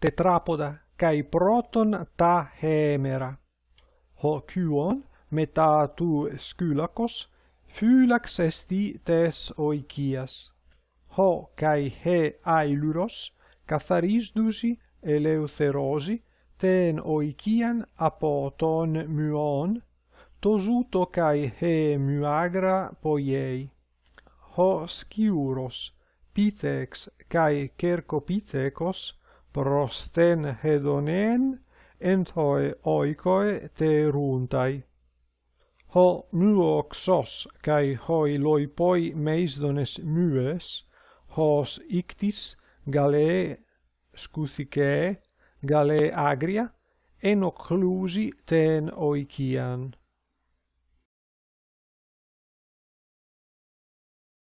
tetrapoda kai proton ta hemera. Ho kyuon meta tu skylakos phylax esti tes oikias ho kai he ailuros katharisdusi eleutherosi ten oikian apoton muon tosuto kai he muagra poiei. Ho skiuros pithex kai kerkopithecos prosten hedonen entoi oikoi te runtai. Ho muoxos kai hoi loipoi meisdones mues, hos ictis gale scuthike gale agria en occlusi ten oikian.